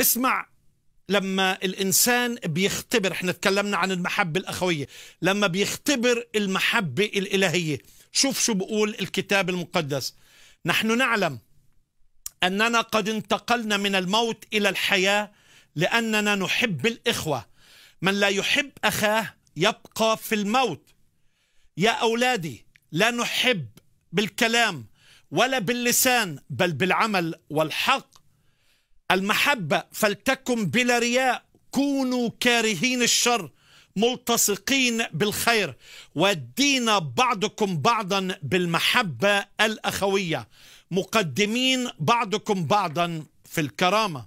اسمع لما الإنسان بيختبر إحنا تكلمنا عن المحبة الأخوية لما بيختبر المحبة الإلهية شوف شو بقول الكتاب المقدس. نحن نعلم أننا قد انتقلنا من الموت إلى الحياة لأننا نحب الإخوة. من لا يحب أخاه يبقى في الموت. يا أولادي لا نحب بالكلام ولا باللسان بل بالعمل والحق. المحبة فلتكن بلا رياء. كونوا كارهين الشر ملتصقين بالخير. ودين بعضكم بعضا بالمحبة الأخوية. مقدمين بعضكم بعضا في الكرامة.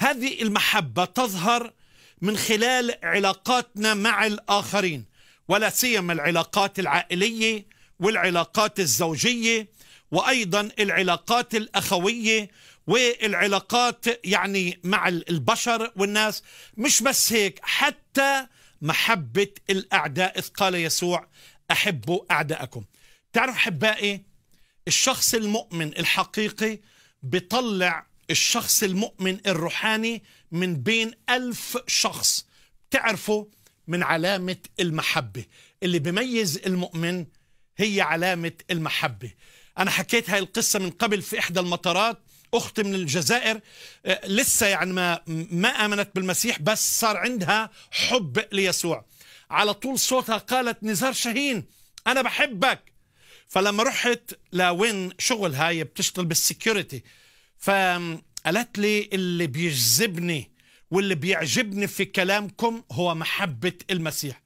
هذه المحبة تظهر من خلال علاقاتنا مع الآخرين ولا سيما العلاقات العائلية والعلاقات الزوجية وأيضا العلاقات الأخوية والعلاقات يعني مع البشر والناس. مش بس هيك حتى محبة الأعداء إذ قال يسوع أحبوا أعداءكم. تعرف أحبائي الشخص المؤمن الحقيقي بيطلع الشخص المؤمن الروحاني من بين ألف شخص. تعرفوا من علامة المحبة. اللي بيميز المؤمن هي علامة المحبة. أنا حكيت هاي القصة من قبل في إحدى المطارات. أختي من الجزائر آه، لسه يعني ما ما آمنت بالمسيح بس صار عندها حب ليسوع. على طول صوتها قالت نزار شاهين أنا بحبك. فلما رحت لوين شغل هاي بتشتغل بال security. فقالت لي اللي بيجذبني واللي بيعجبني في كلامكم هو محبة المسيح.